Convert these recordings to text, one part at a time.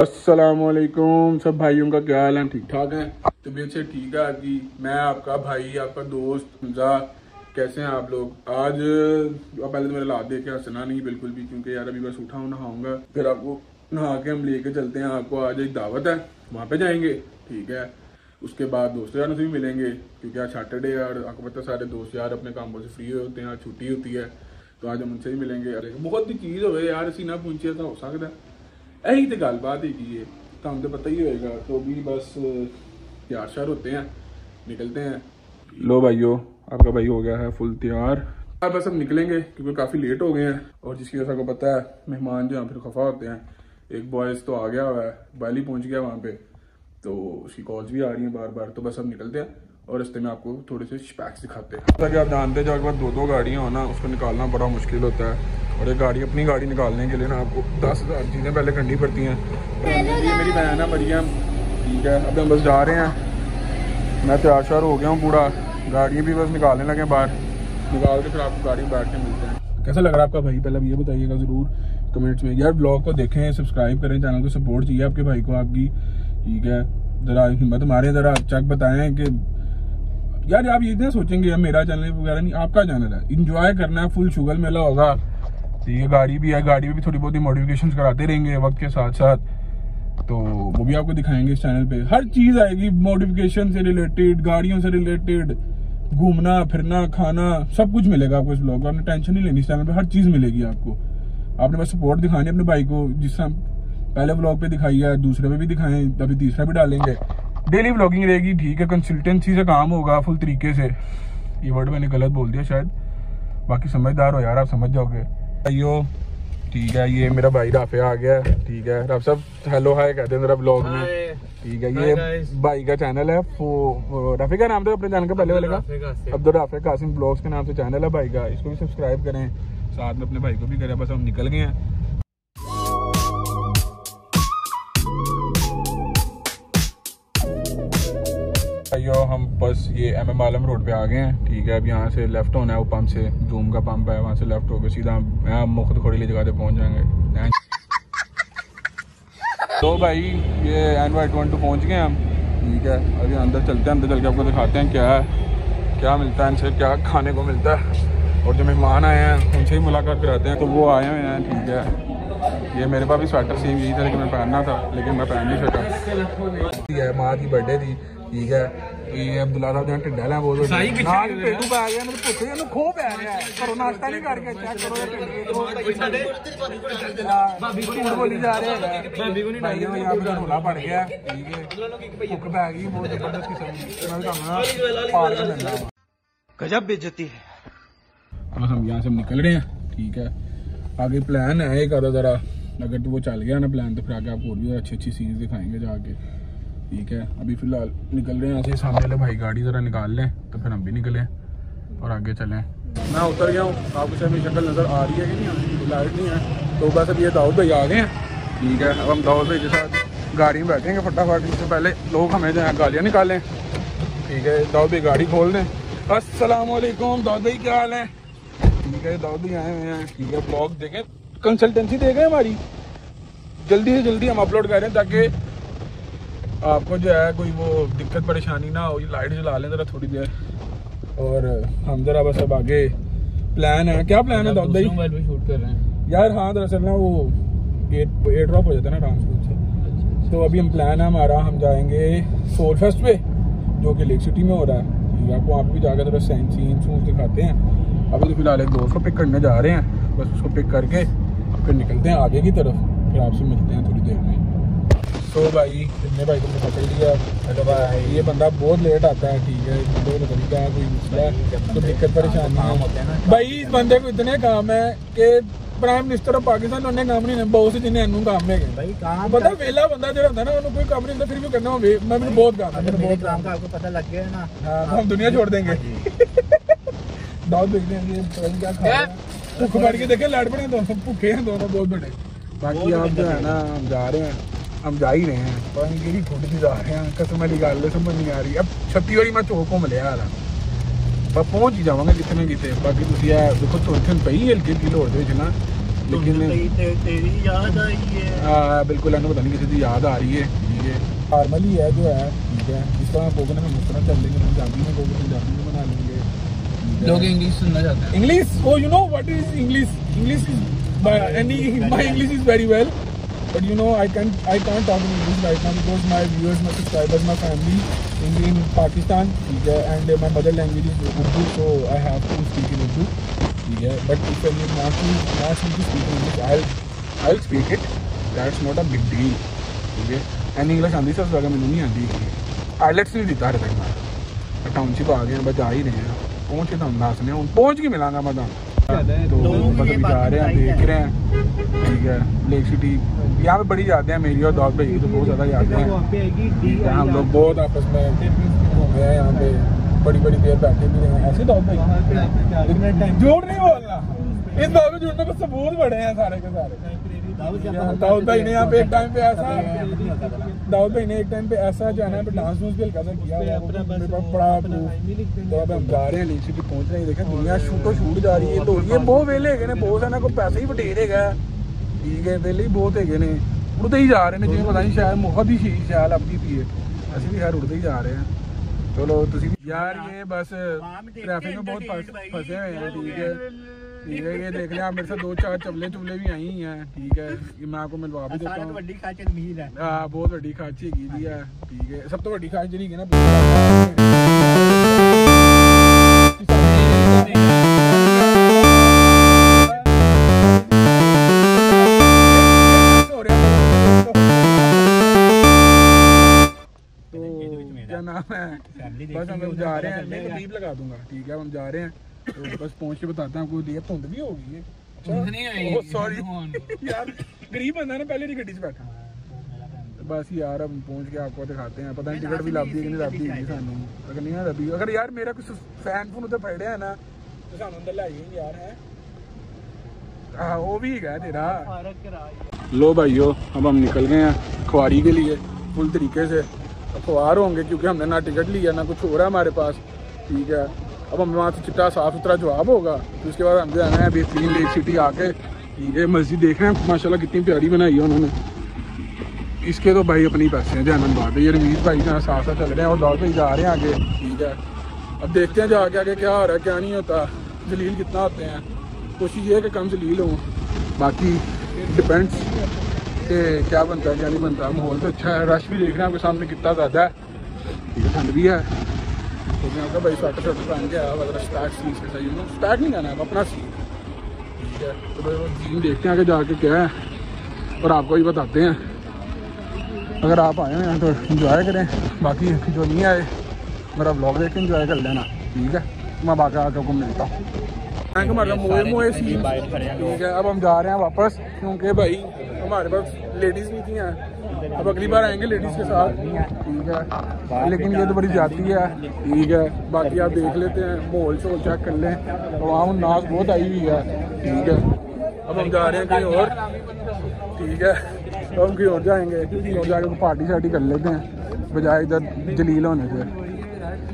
असलकुम सब भाइयों का क्या हाल है? ठीक ठाक है? तबीयत से ठीक है आपकी? मैं आपका भाई, आपका दोस्त हमजा। कैसे हैं आप लोग? आज पहले तो मेरा लाद देख के हंसना नहीं, बिल्कुल भी, क्योंकि यार अभी बस उठा हूँ, नहाऊँगा। फिर आपको नहा के हम लेके चलते हैं। आपको आज एक दावत है। वहाँ पे जाएँगे। ठीक है? उसके बाद दोस्तों यारों से भी मिलेंगे, क्योंकि आज सैटरडे यार आपको पता सारे दोस्त यार अपने कामों से फ्री होते हैं, आज छुट्टी होती है। तो आज हम उनसे भी मिलेंगे। अरे, बहुत ही चीज़ हो यार असी ना पहुँचे तो हो सकता है। ਇਹੀ ਤੇ ਗੱਲਬਾਤ ਹੈਗੀ ਹੈ ਤੁਹਾਨੂੰ ਤਾਂ पता ही होएगा तो भी बस तैयार श्यार होते हैं निकलते हैं लो भाइयों आपका भाई हो गया है फुल तैयार अब बस हम निकलेंगे क्योंकि काफ़ी लेट हो गए हैं और जिसकी वजह को पता है मेहमान जो हैं फिर खफा होते हैं एक बॉयज़ तो आ गया हुआ है बैली पहुंच गया वहाँ पे तो उसकी कॉल्स भी आ रही हैं बार बार तो बस हम निकलते हैं और रस्ते में आपको थोड़े से स्पैक्स दिखाते हैं जैसा कि आप जानते हैं जो अगर दो दो गाड़ियाँ हो ना उसको निकालना बड़ा मुश्किल होता है और एक गाड़ी अपनी गाड़ी निकालने के लिए ना आपको दस हज़ार चीज़ें पहले करनी पड़ती हैं। ये मेरी बहन है मरियम। ठीक है अभी हम बस जा रहे हैं। मैं तैयार श्यार हो गया हूँ पूरा। गाड़ियाँ भी बस निकालने लगे बाहर। निकाल के फिर आपको गाड़ी में बैठ के मिलते हैं। कैसा लग रहा है आपका भाई? पहले ये बताइएगा ज़रूर कमेंट्स में। यार ब्लॉग को देखें सब्सक्राइब करें चैनल को सपोर्ट चाहिए आपके भाई को आपकी। ठीक है ज़रा हिम्मत मारें ज़रा चक बताएँ कि यार आप ये ना सोचेंगे यार मेरा चैनल वगैरह नहीं आपका चैनल है। इंजॉय करना है फुल शुगर मेला होगा। ठीक ये गाड़ी भी है, गाड़ी में भी थोड़ी बहुत मॉडिफिकेशन कराते रहेंगे वक्त के साथ साथ तो वो भी आपको दिखाएँगे इस चैनल पे। हर चीज़ आएगी मॉडिफिकेशन से रिलेटेड गाड़ियों से रिलेटेड घूमना, फिरना, खाना, सब कुछ मिलेगा आपको इस ब्लॉग में। आपने टेंशन नहीं लेनी इस चैनल पे, हर चीज़ मिलेगी आपको। आपने बस सपोर्ट दिखानी अपने भाई को जिस तरह पहले ब्लॉग पे दिखाई है, दूसरे पे भी दिखाएँ, अभी तीसरा भी डालेंगे। डेली ब्लॉगिंग रहेगी, ठीक है कंसल्टेंसी से काम होगा फुल तरीके से। ये वर्ड मैंने गलत बोल दिया शायद। बाकी समझदार हो यार, आप समझ जाओगे। भाइयों ठीक है ये मेरा भाई राफे आ गया ठीक है। राफ साहब हेलो हाय कहते हैं जरा ब्लॉग में। ठीक है ये भाई का चैनल है राफे का नाम तो अपने चैनल का पहले वाले का? अब्दुल राफे कासिम ब्लॉग्स के नाम से चैनल है भाई का इसको भी सब्सक्राइब करें। साथ में अपने भाई को भी करें बस हम निकल गए हैं। भाइयों हम बस ये एम एम आलम रोड पे आ गए हैं। ठीक है, अब यहाँ से लेफ़्ट होना है, वो पंप से जूम का पंप है, वहाँ से लेफ़्ट होकर सीधा हम मुख्त खोड़ी जगह पे पहुँच जाएँगे। तो भाई, ये एन वाई ट्वेंटी पहुँच गए हम। ठीक है, अभी अंदर चलते हैं, अंदर चल के आपको दिखाते हैं क्या है, क्या मिलता है इनसे, क्या खाने को मिलता है। और जो मेहमान आए हैं, उनसे ही मुलाकात कराते हैं तो वो आए हुए हैं, ठीक है। ये मेरे पास भी स्वेटर सेम यही था लेकिन मैं पहनना था, लेकिन मैं पहन नहीं सका। माँ की बर्थडे थी। ਠੀਕ ਹੈ ਇਹ ਅਬਦੁੱਲਾ ਸਾਹਿਬ ਦੀਆਂ ਢਿੱਡਾਂ ਲੈ ਬੋਲ ਸਾਈ ਪਿੱਛੇ ਪੇਟੂ ਪੈ ਗਿਆ ਮੈਨੂੰ ਭੁੱਖ ਇਹਨੂੰ ਖੋ ਪੈ ਰਿਹਾ ਘਰੋਂ ਨਾਸ਼ਤਾ ਨਹੀਂ ਕਰਕੇ ਚੈੱਕ ਕਰੋ ਇਹ ਸਾਡੇ ਭਾਬੀ ਕੋਲ ਨਹੀਂ ਬੋਲੀ ਜਾ ਰਿਹਾ ਹੈਗਾ ਭਾਬੀ ਕੋਲ ਨਹੀਂ ਭਾਈ ਉਹ ਯਾਰ ਮੇਰਾ ਰੋਲਾ ਪੜ ਗਿਆ ਠੀਕ ਹੈ ਭੁੱਖ ਪੈ ਗਈ ਬਹੁਤ ਜ਼ਬਰਦਸਤ ਕਿਸਮ ਦੀ ਮੈਂ ਤੁਹਾਨੂੰ ਪਾਰ ਕਰ ਦਿੰਦਾ गजब बेइज्जती है अब हम यहाँ से निकल रहे हैं ठीक है आगे प्लान है एक आधा ज़रा अगर तो वो चल गया ना प्लान तो फिर आगे आपको और भी अच्छी अच्छी चीज़ दिखाएंगे जाके ठीक है, अभी फ़िलहाल निकल रहे हैं ऐसे सामने वाले भाई गाड़ी ज़रा निकाल लें तो फिर हम भी निकलें और आगे चलें। मैं उतर गया हूँ आपको से शक्ल नज़र आ रही है कि नहीं? लाइट नहीं है। तो बस अब ये दाऊद भाई आ गए हैं। ठीक है, अब हम दाऊद भाई के साथ गाड़ी में बैठेंगे फटाफट। इससे पहले लोग हमें जो है गालियाँ निकालें। ठीक है, दाऊद भाई गाड़ी खोल दें। असलकुम दाऊद भाई क्या हाल है? ठीक है, दाऊद भाई आए हुए हैं। ठीक है ब्लॉग देखें। कंसल्टेंसी देखें हमारी। जल्दी से जल्दी हम अपलोड कर रहे हैं ताकि आपको जो है कोई वो दिक्कत परेशानी ना हो लाइट जला लें ज़रा थोड़ी देर। और हम ज़रा बस अब आगे प्लान है। क्या प्लान है दाऊद भाई? शूट कर रहे हैं। यार हाँ दरअसल ना वो एयर ड्रॉप हो जाता है ना ट्रांसपोर्ट से। तो अभी हम प्लान है हमारा हम जाएँगे सोल फेस्ट पे जो कि लेक सिटी में हो रहा है। आपको वहाँ भी जाकर थोड़ा सैन सीन सून दिखाते हैं। अभी तो फ़िलहाल एक दोस्त को पिक करने जा रहे हैं। बस उसको पिक करके फिर निकलते हैं आगे की तरफ़। फिर आपसे मिलते हैं थोड़ी देर में। तो भाई तुमने भाई तुमने पकड़ लिया मतलब ये बंदा बहुत लेट आता है ठीक है। बंदे को पता क्या कोई मसला कोई तो दिक्कत परेशानी भाई इस बंदे को इतने काम है कि प्राइम मिनिस्टर ऑफ़ पाकिस्तान उन्हें काम नहीं बहुत से जिन्हें इनू काम नहीं भाई पता वेला बंदा जो होता है ना उन्होंने कोई काम नहीं होता फिर भी करना हो मैं मेरे बहुत काम है मेरे काम का आपको पता लग गया है ना। हाँ हम दुनिया छोड़ देंगे। दाऊद देख लेंगे क्या खा रहा है। भूख बढ़ के देखे लड़ पड़े दोनों भूखे हैं दोनों बहुत बड़े। बाकी आप जो है ना हम जा रहे हैं। हम जा ही रहे हैं पता नहीं केड़ी खुद से जा रहे हैं कसम वाली गल समझ नहीं आ रही अब छत्ती वाली मैं चौक घूम लिया यार ਪਰ ਪਹੁੰਚ ਹੀ ਜਾਵਾਂਗੇ ਕਿਤੇ ਨਾ ਕਿਤੇ ਬਾਕੀ ਤੁਸੀਂ ਇਹ ਦੇਖੋ ਧੁੰਦ ਧੁੰਦ ਪਈ ਹਲਕੀ ਹਲਕੀ ਲੋੜ ਦੇ ਵਿੱਚ ਨਾ लेकिन तेरी याद आई है हाँ बिल्कुल इन्हें पता नहीं किसी की याद आ रही है ठीक है नॉर्मली है जो है ठीक है जिस तरह पोगन हम उस तरह चल लेंगे पंजाबी में पोगन पंजाबी में बना लेंगे लोग इंग्लिश सुनना चाहते हैं English. Oh, you know what is English? English is my any my English is very well, But you know, I can't I can't talk in English right now because my viewers, my subscribers, my family in, in Pakistan, and my mother language is Urdu, so I have to speak in Urdu. But if I need not to not to speak English, I'll I'll speak it. That's not a big deal. Okay. And English आंधी सबसे ज़्यादा मैंने नहीं आंधी islets नहीं जीता रहा था मैं टाउनशिप आ गए बचा ही रहे हैं पहुँचे तो अंदाज ने पहुँच के मिलाना मैं तो मतलब जा रहे हैं देख रहे हैं ठीक है लेक सिटी यहाँ पे बड़ी यादें हैं मेरी और डॉग भाई तो बहुत ज़्यादा यादें हैं हम लोग बहुत आपस में हैं यहाँ पे बड़ी बड़ी देर बैठे भी रहे हैं ऐसे डॉग भाई झूठ नहीं बोलना इस दौर में में कुछ सबूत बड़े हैं सारे के सारे यहाँ पे एक टाइम पे ऐसा दाऊद भाई ने एक टाइम पे ऐसा जो है ना डांस डूंस भी हल्का सा किया बड़ा तो अब हम जा रहे हैं नीचे भी पहुँच रहे हैं देखा दुनिया शूटो शूट जा रही है तो, तो ये बहुत वेले है ने बहुत सारे को पैसे ही वटेर है ठीक है वेले बहुत है ने। उड़ते ही जा रहे ने जिन्हें पता नहीं शायद मुहद ही शीश शायद अब भी है असं भी खैर उड़ते ही जा रहे हैं। चलो तुम यार ये बस ट्रैफ़िक में बहुत फंसे हुए हैं ठीक है। ठीक है ये देख लिया मेरे से दो चार चबले चुबले भी आई हैं ठीक है ये मैं आपको मिलवा भी देता हूँ। हाँ। बहुत वही खाची की दी है ठीक है सब तो वही खाच जी ना नाम है? बस हम जा रहे हैं मैं तो बीप लगा दूँगा ठीक है हम जा रहे हैं। तो बस पहुँच के बताता हूँ आपको देर धुंध भी होगी है। अच्छा, सॉरी यार गरीब बंदा ना पहले नहीं गड्डी से बैठा बस यार अब पहुँच के आपको दिखाते हैं। पता नहीं टिकट भी लभदी कि नहीं लभदी है सानू अगर नहीं ना लभी अगर यार मेरा कुछ फ़ैन फून उधर फड़े है ना तो सानू अंदर लाई यार है। हाँ वो भी है तेरा। लो भाइयों अब हम निकल गए हैं खुआरी के लिए फुल तरीके से। खुआर होंगे क्योंकि हमने ना टिकट लिया ना कुछ हो रहा है हमारे पास। ठीक है। अब हमें वहाँ से चिट्टा साफ़ सुथरा जवाब होगा तो उसके बाद हम जाना है बेहतरीन लेक सिटी आके है मस्जिद देख रहे हैं। माशाल्लाह कितनी प्यारी बनाई है उन्होंने। इसके तो भाई अपने पैसे हैं जैनन बात है ये रमीज भाई है साथ साथ चल रहे हैं और दौड़ पे जा रहे हैं आगे। ठीक है। अब देखते हैं जाके आगे क्या हो रहा है, क्या नहीं होता। जलील कितना होते हैं। कोशिश ये है कि कम जलील हों। बाकी डिपेंड्स कि क्या बनता है, क्या नहीं बनता। माहौल तो अच्छा है। रश भी देख रहे हैं आपके सामने कितना ज़्यादा है। ठीक है, ठंड भी है। तो मैं आपका भाई स्वेटर स्वेटर पहन के आया वगैरह अगर स्टैक से चाहिए मतलब स्टैट नहीं करना है, अपना सी ठीक है तो भाई, वो जीन देखते हैं आगे जाके क्या है, और आपको भी बताते हैं। अगर आप आए हैं तो इन्जॉय करें, बाकी जो नहीं आए, मेरा ब्लॉग देख के इन्जॉय कर लेना, ठीक है? मैं बाकी आके आपको मिलता हूँ। मोए मोए सीन ठीक है अब हम जा रहे हैं वापस क्योंकि भाई हमारे पास लेडीज़ नहीं थी अब अगली बार आएँगे लेडीज़ के साथ। ठीक है लेकिन ये तो बड़ी जाती है। ठीक है बाकी आप देख लेते हैं माहौल शोल चेक कर लें। तो वहाँ नाज बहुत आई हुई है। ठीक है अब हम जा रहे हैं कहीं और। ठीक है तो हम कहीं और जाएँगे कहीं और जाके पार्टी शार्टी कर लेते हैं बजाय इधर जलील होने से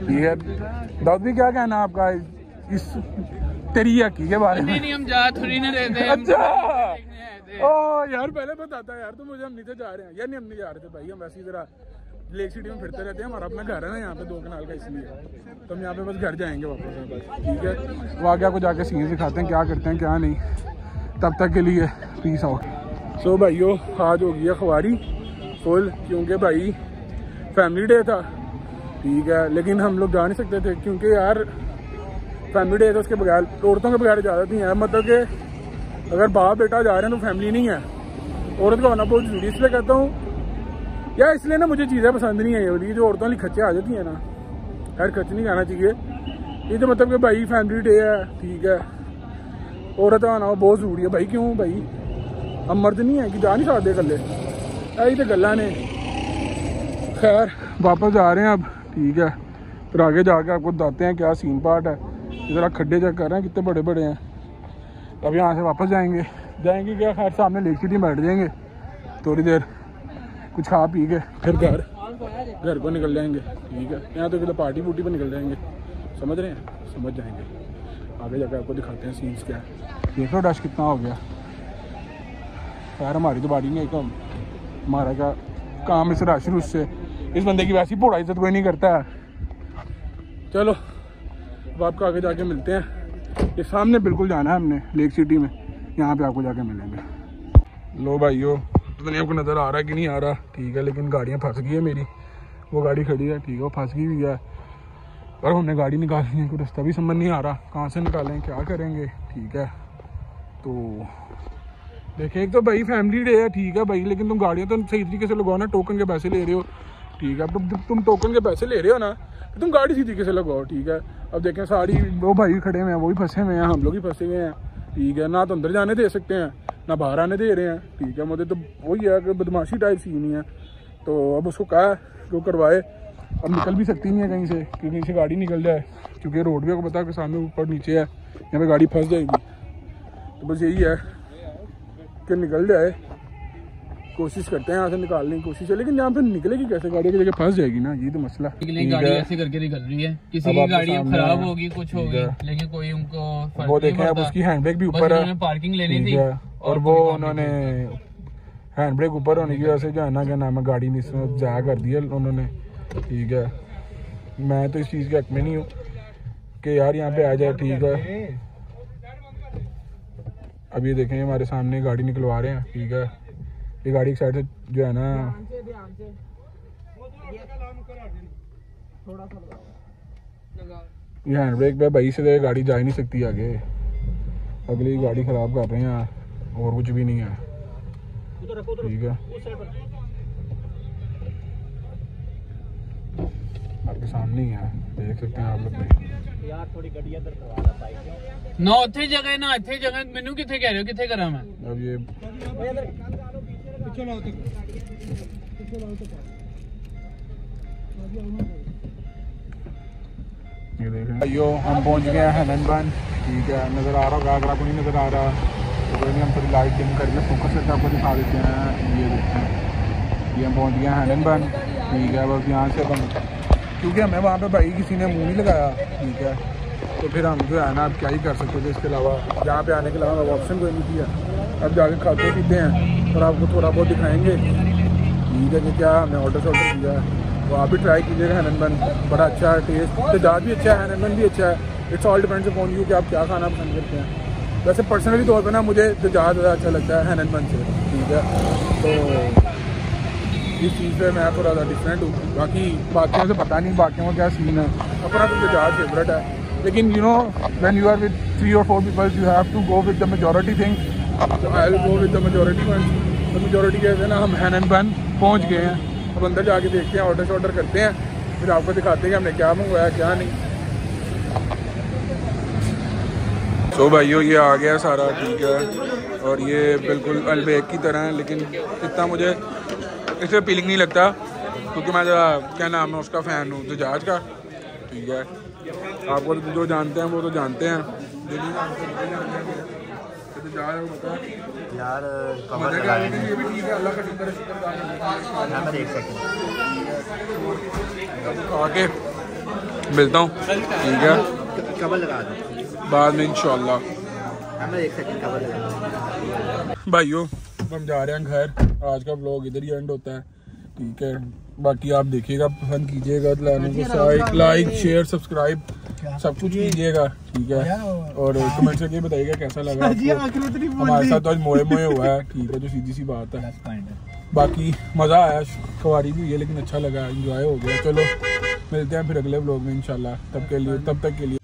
ठीक है दाऊद भी क्या कहना है आपका इस तेरी हकी के बारे में। नहीं नहीं हम जा थोड़ी ना अच्छा। ओ यार पहले बताता यार तो मुझे हम नीचे जा रहे हैं। यार नहीं हम नहीं जा रहे थे भाई हम वैसे ही जरा लेक सिटी में फिरते रहते हैं हमारा अपना घर है ना यहाँ पे दो कनाल का इसलिए। तो हम यहाँ पे बस घर जाएँगे वापस में बस। ठीक है? वो आगे आपको जाके सीन दिखाते हैं क्या करते हैं क्या नहीं। तब तक के लिए पीस आउट सो भाइयों आज हो गई है खुआरी। फुल क्योंकि भाई फैमिली डे था। ठीक है? लेकिन हम लोग जा नहीं सकते थे क्योंकि यार फैमिली डे तो उसके बगैर, औरतों के बगैर इजाज़त नहीं है। मतलब कि अगर बाप बेटा जा रहे हैं तो फैमिली नहीं है। औरत का होना बहुत ज़रूरी इसलिए कहता हूँ, या इसलिए ना मुझे चीज़ें पसंद नहीं है वाली जो औरतों वाली खच्चे आ जाती हैं ना। खैर खर्च नहीं आना चाहिए। ये तो मतलब कि भाई फैमिली डे है, ठीक है। औरत आना बहुत ज़रूरी है। भाई क्यों? भाई, हम मर्द नहीं है, कि जा नहीं सकते कल्ले। यही तो गल्ला ने। खैर, वापस जा रहे हैं अब, ठीक है। फिर आगे जाके आपको बताते हैं क्या सीन पार्ट है। इधर आप खड्डे चेक कर रहे हैं, कितने बड़े बड़े हैं। अब यहाँ से वापस जाएँगे। जाएँगे क्या? खैर, सामने लेक सिटी बैठ जाएँगे। थोड़ी देर कुछ खा पी के, फिर घर घर को निकल जाएँगे। ठीक है? यहाँ तो किधर पार्टी वूटी पर निकल जाएँगे। समझ रहे हैं? समझ जाएँगे। आगे जाकर आपको दिखाते हैं सीन्स क्या है। देखो डश कितना हो गया। खैर, हमारी तो बारी नहीं कम। हमारा क्या काम इस राशि उससे इस बंदे की वैसी पोड़ा इज़्ज़त कोई नहीं करता। है चलो अब आपको आगे जाके मिलते हैं। ये सामने बिल्कुल जाना है हमने लेक सिटी में। यहाँ पे आपको जाके मिलेंगे। लो भाइयों पता नहीं आपको नज़र आ रहा है कि नहीं आ रहा। ठीक है, लेकिन गाड़ियाँ फंस गई है मेरी। वो गाड़ी खड़ी है, ठीक है, वो फंस गई हुई है। और हमने गाड़ी निकालनी है, कोई रास्ता भी समझ नहीं आ रहा। कहाँ से निकालें, क्या करेंगे? ठीक है। तो देखिए एक तो भाई फैमिली डे है, ठीक है भाई, लेकिन तुम गाड़ियाँ तो सही तरीके से लगाओ ना टोकन के पैसे ले रहे हो। ठीक है तुम तुम टोकन के पैसे ले रहे हो ना तो तुम गाड़ी सीधी तरीके से लगाओ, ठीक है? अब देखें, सारी वो भाई खड़े हुए हैं, वो भी फंसे हुए हैं, हम लोग भी फंसे हुए हैं। ठीक है, ना तो अंदर जाने दे सकते हैं, ना बाहर आने दे रहे हैं। ठीक है, मुझे तो वही है कि बदमाशी टाइप सी नहीं है। तो अब उसको कहा कि वो करवाए, अब निकल भी सकती नहीं है कहीं से क्योंकि से गाड़ी निकल जाए, क्योंकि रोड भी आपको पता है कि सामने ऊपर नीचे है, यहाँ पे गाड़ी फंस जाएगी। तो बस यही है कि निकल जाए। कोशिश करते हैं यहाँ से निकालने की कोशिश है लेकिन यहाँ पे निकलेगी कैसे? गाड़ी की जगह फंस जाएगी ना ये तो मसला। गाड़ी है। ऐसे करके निकल रही है। किसी की गाड़ी खराब होगी कुछ होगी लेकिन कोई उनको वो देखें अब उसकी हैंड भी ऊपर है। पार्किंग लेनी ठीक थी और वो उन्होंने हैंड ब्रेक ऊपर होने की वजह से जो है ना क्या नाम है गाड़ी मिस जाया कर दिया उन्होंने। ठीक है। मैं तो इस चीज़ के हक में नहीं हूँ कि यार यहाँ पे आ जाए ठीक है। अब ये देखें हमारे सामने गाड़ी निकलवा रहे हैं ठीक है। ये गाड़ी की साइड से जो है ना। ये हैंड ब्रेक पे भाई से तो गाड़ी जा ही नहीं सकती आगे। अगली गाड़ी ख़राब कर रहे हैं और कुछ भी नहीं है। ठीक है। आपके सामने ही है देख सकते हैं आप लोग यार थोड़ी गड्डिया दर करवा बाइक ना उथे जगह ना इथे जगह मेनू किथे कह रहे हो किथे करा मैं? अब ये ये देखें। भाइयों, हम पहुँच गए हैं हननबन ठीक है, नज़र आ रहा होगा, अगर आपको नहीं नज़र आ रहा तो कोई नहीं, हम थोड़ी लाइट डिम करके फोकस करके आपको दिखा देते हैं। ये देखें ये हम पहुँच गए हैं हननबन ठीक है बस यहाँ से हम क्योंकि हमें वहाँ पे भाई किसी ने मुँह नहीं लगाया। ठीक है तो फिर हम जो है ना, अब क्या ही कर सकते थे इसके अलावा। यहाँ पे आने के अलावा ऑप्शन कोई नहीं किया। अब जाके खाते पीते हैं। और आपको थोड़ा बहुत दिखाएँगे। ठीक है कि क्या हमने ऑर्डर से ऑर्डर किया है। तो आप भी ट्राई कीजिएगा हैनन बन बड़ा अच्छा है टेस्ट तजाज भी अच्छा है हैनन भी अच्छा है। It's all depends upon you कि आप क्या खाना पसंद करते हैं। वैसे पर्सनली तौर पर ना, मुझे तजाज ज़्यादा अच्छा लगता है हैनन बन से। ठीक है? तो इस चीज़ पे मैं थोड़ा सा डिफरेंट हूँ। बाकी बाकियों से पता नहीं, बाकियों का क्या सीन है। अपना तो तजाज फेवरेट है। लेकिन you know when you are with three और four peoples you have to go with the majority thing I go with the majority one तो मेजोरिटी कहते हैं ना, हम हैन एंड पहुँच गए हैं। अब अंदर जाके देखते हैं ऑर्डर ऑर्डर करते हैं। फिर आपको दिखाते हैं कि हमने क्या मंगवाया, क्या नहीं। सो so भाइयों, ये आ गया सारा ठीक है। और ये बिल्कुल अलबेक की तरह है, लेकिन इतना मुझे, इसे फीलिंग नहीं लगता, क्योंकि मैं ज़रा, क्या नाम है उसका फ़ैन हूँ जजाज का। ठीक है। आपको तो जो जानते हैं, वो तो जानते हैं। यार कवर लगा ठीक है अल्लाह का शुक्र है शुक्र यहाँ पर एक सेकंड खा मिलता हूँ। ठीक है। कवर लगा दो। बाद में इंशाल्लाह। दो। भाइयों हम जा रहे हैं घर। आज का ब्लॉग इधर ही एंड होता है। ठीक है। बाकी आप देखिएगा पसंद कीजिएगा तो लाइक लाइक शेयर सब्सक्राइब सब कुछ कीजिएगा ठीक है? और कमेंट करके बताइएगा कैसा लगा हमारे साथ तो आज मोए मोए हुआ है ठीक है जो सीधी सी बात है। बाकी मज़ा आया सवारी भी हुई है लेकिन अच्छा लगा इंजॉय हो गया। चलो मिलते हैं फिर अगले ब्लॉग में इंशाल्लाह। तब के लिए तब तक के लिए।